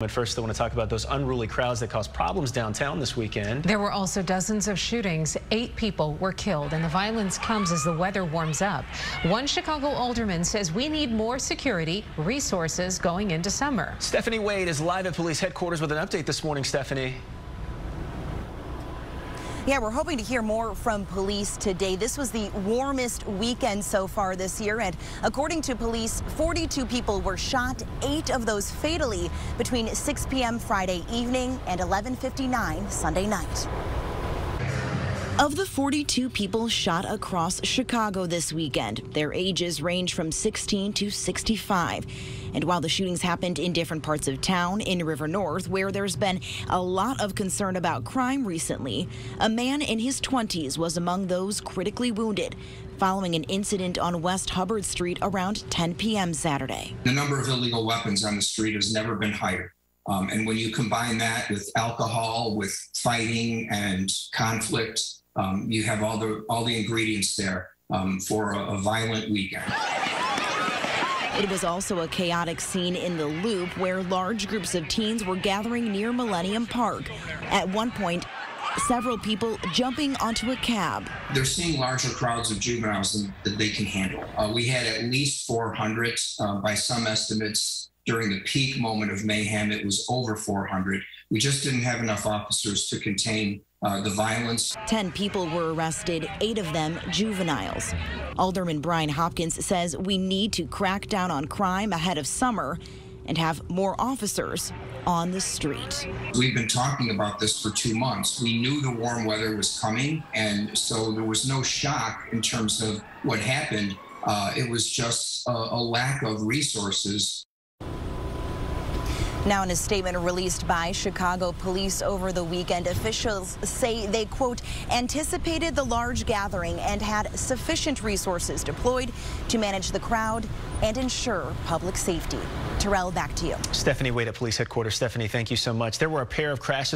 But first, I want to talk about those unruly crowds that caused problems downtown this weekend. There were also dozens of shootings. Eight people were killed, and the violence comes as the weather warms up. One Chicago alderman says we need more security resources going into summer. Stephanie Wade is live at police headquarters with an update this morning. Stephanie. Yeah, we're hoping to hear more from police today. This was the warmest weekend so far this year, and according to police, 42 people were shot, eight of those fatally between 6 p.m. Friday evening and 11:59 Sunday night. Of the 42 people shot across Chicago this weekend, their ages range from 16 to 65. And while the shootings happened in different parts of town, in River North, where there's been a lot of concern about crime recently, a man in his 20s was among those critically wounded following an incident on West Hubbard Street around 10 p.m. Saturday. The number of illegal weapons on the street has never been higher. Um, and when you combine that with alcohol, with fighting and conflict, um, you have all the all the ingredients there um, for a, a violent weekend. It was also a chaotic scene in the Loop where large groups of teens were gathering near Millennium Park. At one point, several people jumping onto a cab. They're seeing larger crowds of juveniles than, that they can handle. Uh, we had at least 400 uh, by some estimates. During the peak moment of mayhem, it was over 400. We just didn't have enough officers to contain uh, the violence. Ten people were arrested, eight of them juveniles. Alderman Brian Hopkins says we need to crack down on crime ahead of summer and have more officers on the street. We've been talking about this for two months. We knew the warm weather was coming, and so there was no shock in terms of what happened. Uh, it was just a, a lack of resources now, in a statement released by Chicago police over the weekend, officials say they, quote, anticipated the large gathering and had sufficient resources deployed to manage the crowd and ensure public safety. Terrell, back to you. Stephanie Wade at police headquarters. Stephanie, thank you so much. There were a pair of crashes